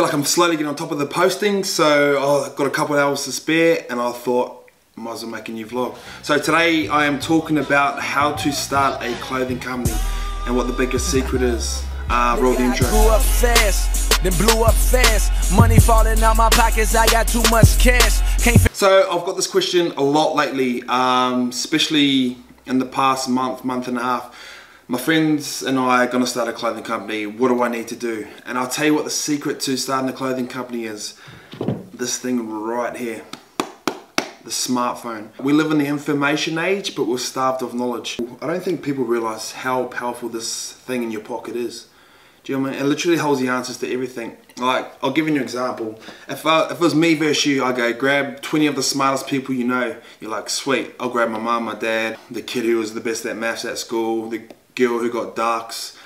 feel like I'm slowly getting on top of the posting, so oh, I've got a couple of hours to spare, and I thought, I might as well make a new vlog. So today I am talking about how to start a clothing company and what the biggest secret is. Uh, roll the intro. Grew up fast, then blew up fast. Money falling out my pockets, I got too much cash. Can't So I've got this question a lot lately, um, especially in the past month, month and a half. My friends and I are going to start a clothing company. What do I need to do? And I'll tell you what the secret to starting a clothing company is. This thing right here the smartphone. We live in the information age, but we're starved of knowledge. I don't think people realize how powerful this thing in your pocket is. Do you know what I mean? It literally holds the answers to everything. Like, I'll give you an example. If, I, if it was me versus you, I go grab 20 of the smartest people you know. You're like, sweet. I'll grab my mom, my dad, the kid who was the best at maths at school, the girl who got dux,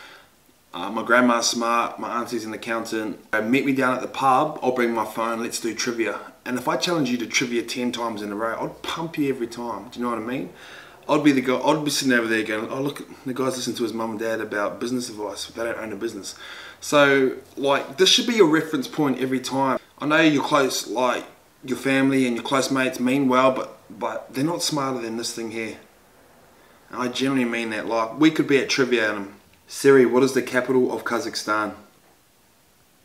uh, my grandma's smart, my auntie's an accountant. Uh, meet me down at the pub, I'll bring my phone, let's do trivia. And if I challenge you to trivia 10 times in a row, I'd pump you every time. Do you know what I mean? I'd be the guy, I'd be sitting over there going, oh look, the guy's listening to his mum and dad about business advice. They don't own a business. So, like, this should be your reference point every time. I know you're close, like, your family and your close mates mean well, but, but they're not smarter than this thing here. And I genuinely mean that. Like, we could be at trivia and Siri, what is the capital of Kazakhstan?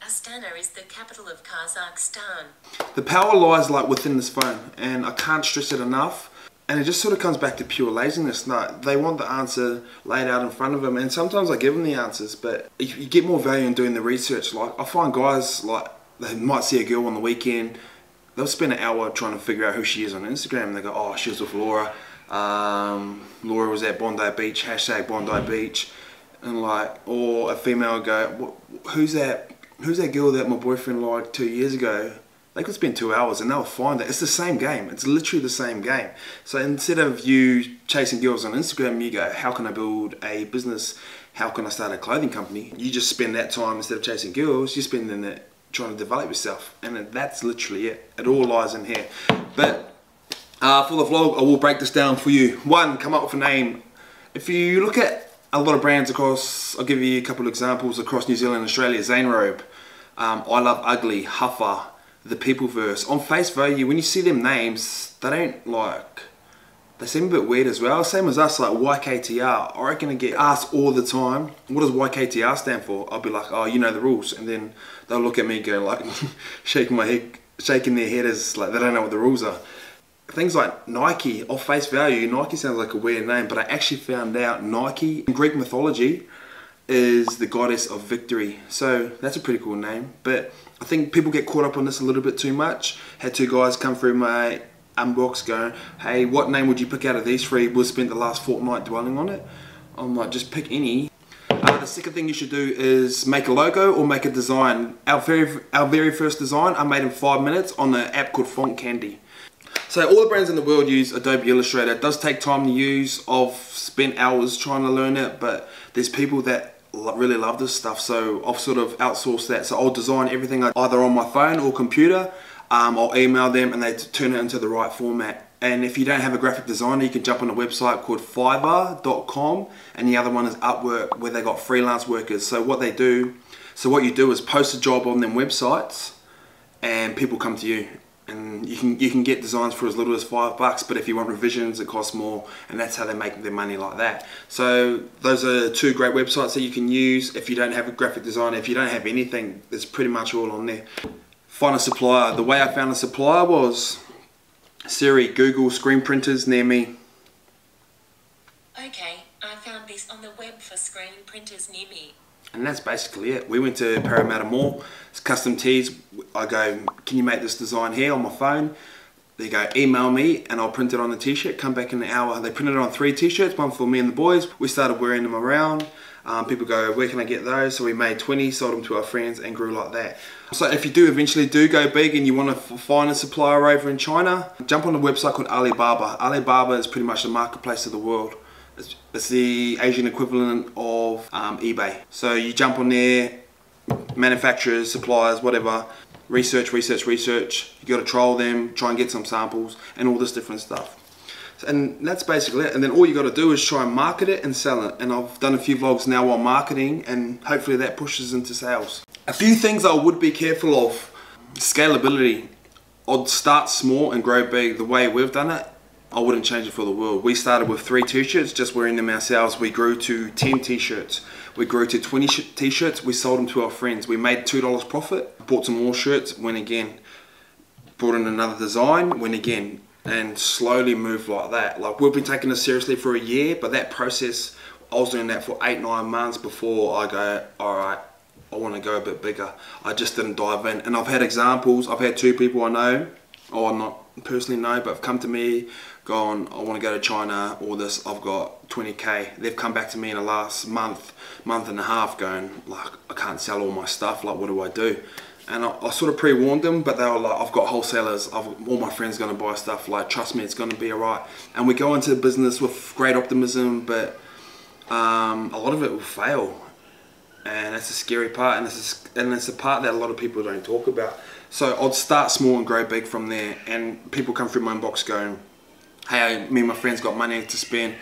Astana is the capital of Kazakhstan. The power lies like within this phone and I can't stress it enough. And it just sort of comes back to pure laziness. No, they want the answer laid out in front of them and sometimes I give them the answers but you get more value in doing the research. Like I find guys like they might see a girl on the weekend they'll spend an hour trying to figure out who she is on Instagram and they go oh she was with Laura um, Laura was at Bondi Beach hashtag Bondi Beach and like, or a female would go, who's that? Who's that girl that my boyfriend liked two years ago? They could spend two hours and they'll find that it's the same game. It's literally the same game. So instead of you chasing girls on Instagram, you go, how can I build a business? How can I start a clothing company? You just spend that time instead of chasing girls, you spend it trying to develop yourself, and that's literally it. It all lies in here. But uh, for the vlog, I will break this down for you. One, come up with a name. If you look at a lot of brands across, I'll give you a couple of examples across New Zealand and Australia, Zanerobe, um, I Love Ugly, Huffer, The People Vs. On face value, when you see them names, they don't like, they seem a bit weird as well. Same as us, like YKTR. I reckon I get asked all the time, what does YKTR stand for? I'll be like, oh, you know the rules. And then they'll look at me going like, shaking my head, shaking their head as like they don't know what the rules are things like Nike, off face value, Nike sounds like a weird name, but I actually found out Nike in Greek mythology is the goddess of victory. So that's a pretty cool name. But I think people get caught up on this a little bit too much. Had two guys come through my unbox going, hey, what name would you pick out of these three? We've spent the last fortnight dwelling on it. I'm like, just pick any. Uh, the second thing you should do is make a logo or make a design. Our very, our very first design I made in five minutes on an app called Font Candy. So all the brands in the world use Adobe Illustrator. It does take time to use. I've spent hours trying to learn it, but there's people that really love this stuff, so I've sort of outsourced that. So I'll design everything either on my phone or computer. Um, I'll email them and they turn it into the right format. And if you don't have a graphic designer, you can jump on a website called fiverr.com and the other one is Upwork where they got freelance workers. So what they do, so what you do is post a job on them websites and people come to you and you can you can get designs for as little as five bucks but if you want revisions it costs more and that's how they make their money like that. So those are two great websites that you can use. If you don't have a graphic designer if you don't have anything it's pretty much all on there. Find a supplier. The way I found a supplier was Siri Google screen printers near me. Okay I found this on the web for screen printers near me and that's basically it. We went to Parramatta Mall, it's custom tees. I go, can you make this design here on my phone? They go, email me and I'll print it on the t-shirt, come back in an hour. They printed it on three t-shirts, one for me and the boys. We started wearing them around. Um, people go, where can I get those? So we made 20, sold them to our friends and grew like that. So if you do eventually do go big and you want to find a supplier over in China, jump on the website called Alibaba. Alibaba is pretty much the marketplace of the world. It's, the Asian equivalent of um, eBay. So you jump on there, manufacturers, suppliers, whatever, research, research, research. You got to trial them, try and get some samples, and all this different stuff. And that's basically it. And then all you got to do is try and market it and sell it. And I've done a few vlogs now on marketing, and hopefully that pushes into sales. A few things I would be careful of. Scalability. I'd start small and grow big. The way we've done it, I wouldn't change it for the world. We started with three t-shirts, just wearing them ourselves. We grew to 10 t-shirts. We grew to 20 t-shirts. We sold them to our friends. We made $2 profit, bought some more shirts, went again. Brought in another design, went again. And slowly moved like that. Like we've been taking this seriously for a year, but that process, I was doing that for eight, nine months before I go, all right, I want to go a bit bigger. I just didn't dive in. And I've had examples. I've had two people I know, oh, or not personally know, but have come to me, gone, I want to go to China, or this, I've got 20k. They've come back to me in the last month, month and a half, going, like, I can't sell all my stuff. Like, what do I do? And I, I sort of pre-warned them, but they were like, I've got wholesalers. I've, all my friends going to buy stuff. Like, trust me, it's going to be alright. And we go into business with great optimism, but um, a lot of it will fail and that's a scary part and it's a, and it's a part that a lot of people don't talk about so I'd start small and grow big from there and people come through my inbox going hey me and my friends got money to spend.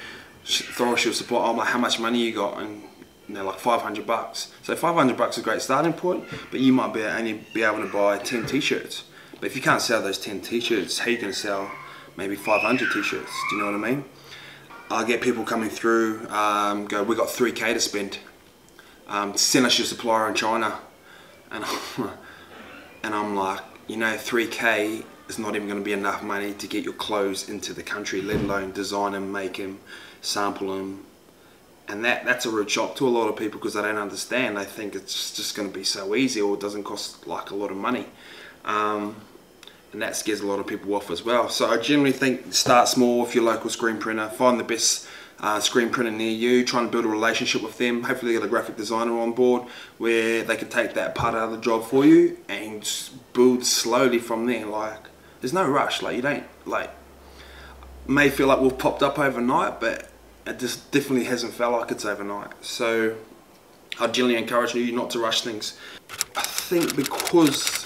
Throw a support. I'm like how much money you got? And they're like 500 bucks. So 500 bucks is a great starting point but you might be only be able to buy 10 t-shirts. But if you can't sell those 10 t-shirts how you going to sell maybe 500 t-shirts? Do you know what I mean? I get people coming through um, go we got 3k to spend. Um, send us your supplier in China. And, and I'm like, you know, 3K is not even going to be enough money to get your clothes into the country, let alone design them, make them, sample them. And that, that's a real shock to a lot of people because they don't understand. They think it's just going to be so easy or it doesn't cost like a lot of money. Um, and that scares a lot of people off as well. So I generally think start small with your local screen printer, find the best uh, screen printer near you, trying to build a relationship with them. Hopefully, get a graphic designer on board where they can take that part out of the job for you and build slowly from there. Like, there's no rush. Like, you don't like may feel like we've popped up overnight, but it just definitely hasn't felt like it's overnight. So, I generally encourage you not to rush things. I think because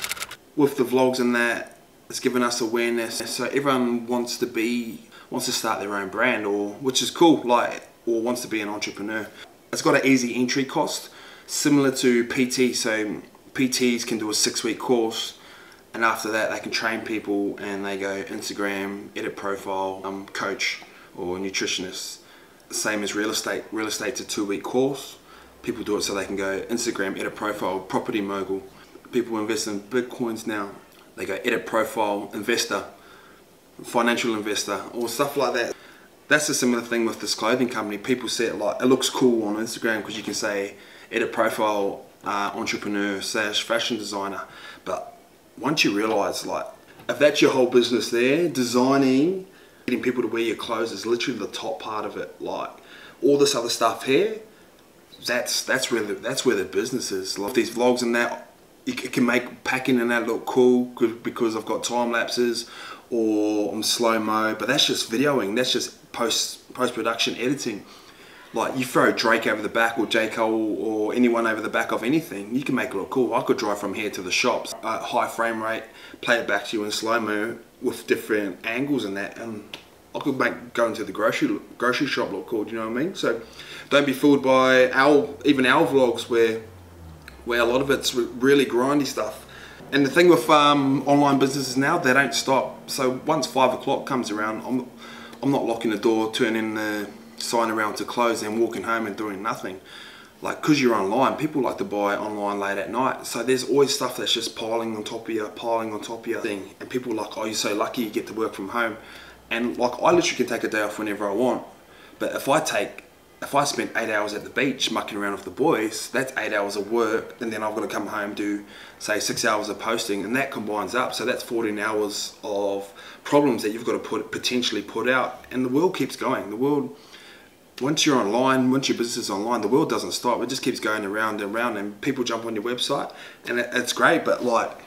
with the vlogs and that, it's given us awareness. So everyone wants to be wants to start their own brand or which is cool like or wants to be an entrepreneur. It's got an easy entry cost similar to pt so pts can do a six week course and after that they can train people and they go instagram edit profile um, coach or nutritionist. Same as real estate real estate's a two week course. People do it so they can go instagram edit profile property mogul. People invest in bitcoins now they go edit profile investor financial investor or stuff like that. That's a similar thing with this clothing company. People see it like it looks cool on Instagram because you can say edit profile uh, entrepreneur slash fashion designer. But once you realize like if that's your whole business there, designing, getting people to wear your clothes is literally the top part of it. Like all this other stuff here, that's that's where the, that's where the business is. Like these vlogs and that, it can make packing and that look cool because I've got time lapses or I'm slow mo, but that's just videoing. That's just post post production editing. Like you throw Drake over the back or J Cole or anyone over the back of anything, you can make it look cool. I could drive from here to the shops, uh, high frame rate, play it back to you in slow mo with different angles and that, and I could make going to the grocery grocery shop look cool. Do you know what I mean? So don't be fooled by our even our vlogs where where a lot of it's really grindy stuff and the thing with um, online businesses now, they don't stop. So once five o'clock comes around, I'm, I'm not locking the door, turning the sign around to close and walking home and doing nothing. Like, because you're online, people like to buy online late at night. So there's always stuff that's just piling on top of you, piling on top of you thing. And people are like, oh, you're so lucky you get to work from home. And like, I literally can take a day off whenever I want. But if I take if I spent eight hours at the beach mucking around with the boys, that's eight hours of work, and then I've got to come home do say six hours of posting, and that combines up. So that's 14 hours of problems that you've got to put potentially put out, and the world keeps going. The world, once you're online, once your business is online, the world doesn't stop. It just keeps going around and around, and people jump on your website, and it, it's great. But like,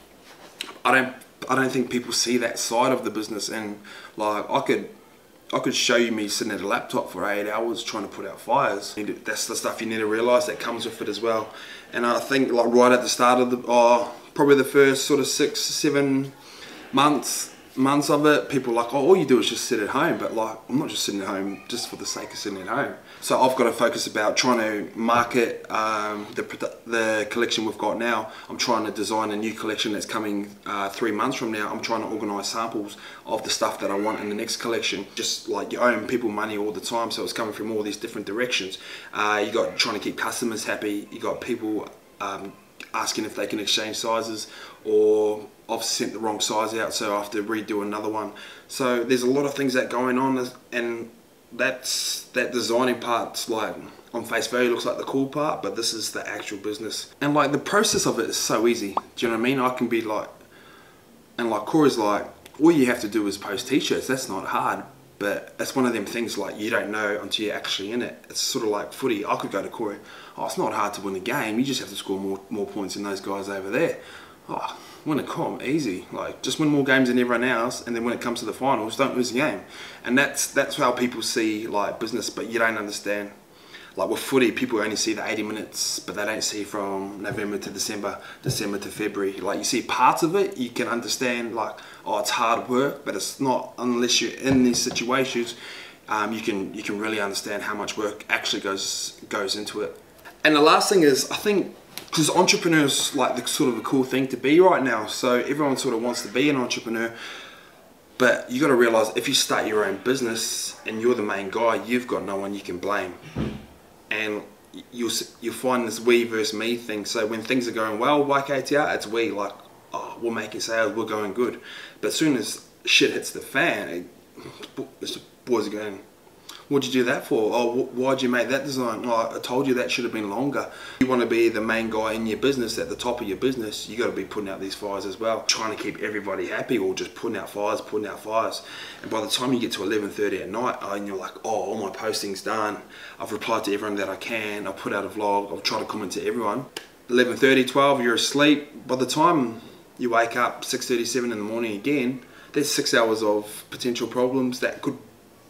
I don't, I don't think people see that side of the business, and like I could I could show you me sitting at a laptop for eight hours trying to put out fires. That's the stuff you need to realise that comes with it as well. And I think like right at the start of the, oh, probably the first sort of six, seven months, months of it, people like, oh, all you do is just sit at home. But like, I'm not just sitting at home just for the sake of sitting at home. So I've got to focus about trying to market um, the the collection we've got now. I'm trying to design a new collection that's coming uh, three months from now. I'm trying to organise samples of the stuff that I want in the next collection. Just like you owe people money all the time, so it's coming from all these different directions. Uh, you got trying to keep customers happy. You got people. Um, asking if they can exchange sizes or I've sent the wrong size out so I have to redo another one. So there's a lot of things that going on and that's that designing part's like on face value looks like the cool part but this is the actual business. And like the process of it is so easy do you know what I mean? I can be like and like Corey's like all you have to do is post t-shirts that's not hard but it's one of them things like you don't know until you're actually in it. It's sort of like footy. I could go to Corey. Oh, it's not hard to win a game. You just have to score more more points than those guys over there. Oh, win a comp easy. Like just win more games than everyone else, and then when it comes to the finals, don't lose a game. And that's that's how people see like business, but you don't understand like with footy, people only see the 80 minutes, but they don't see from November to December, December to February. Like you see parts of it, you can understand like, oh, it's hard work, but it's not unless you're in these situations. Um, you can you can really understand how much work actually goes goes into it. And the last thing is, I think because entrepreneurs like the sort of a cool thing to be right now. So everyone sort of wants to be an entrepreneur. But you got to realize if you start your own business and you're the main guy, you've got no one you can blame and you'll you'll find this we versus me thing. So when things are going well YKTR, it's we like oh we're making sales, we're going good. But as soon as shit hits the fan, it, the boys are going What'd you do that for? Oh, why'd you make that design? Oh, I told you that should have been longer. You want to be the main guy in your business, at the top of your business, you got to be putting out these fires as well. Trying to keep everybody happy or just putting out fires, putting out fires. And by the time you get to 11.30 at night uh, and you're like, oh, all my posting's done. I've replied to everyone that I can. I've put out a vlog. I've tried to comment to everyone. 11.30, 12, you're asleep. By the time you wake up 6.37 in the morning again, there's six hours of potential problems that could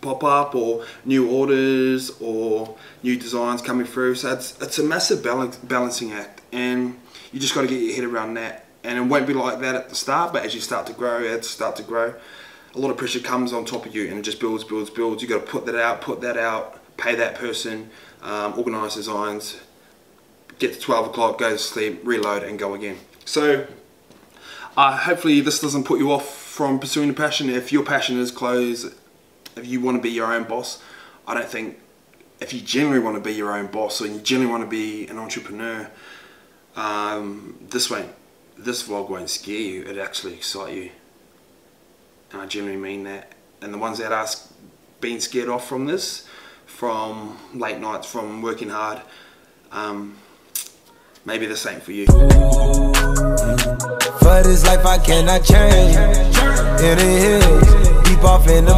pop up or new orders or new designs coming through. So it's, it's a massive balance, balancing act and you just got to get your head around that. And it won't be like that at the start, but as you start to grow, ads start to grow, a lot of pressure comes on top of you and it just builds, builds, builds. You got to put that out, put that out, pay that person, um, organise designs, get to 12 o'clock, go to sleep, reload and go again. So uh, hopefully this doesn't put you off from pursuing a passion. If your passion is clothes, if you want to be your own boss, I don't think if you genuinely want to be your own boss or you genuinely want to be an entrepreneur, um, this won't, this vlog won't scare you. It actually excite you, and I genuinely mean that. And the ones that are being scared off from this, from late nights, from working hard, um, maybe this ain't for you. For this life I cannot change. In the hills, deep off in the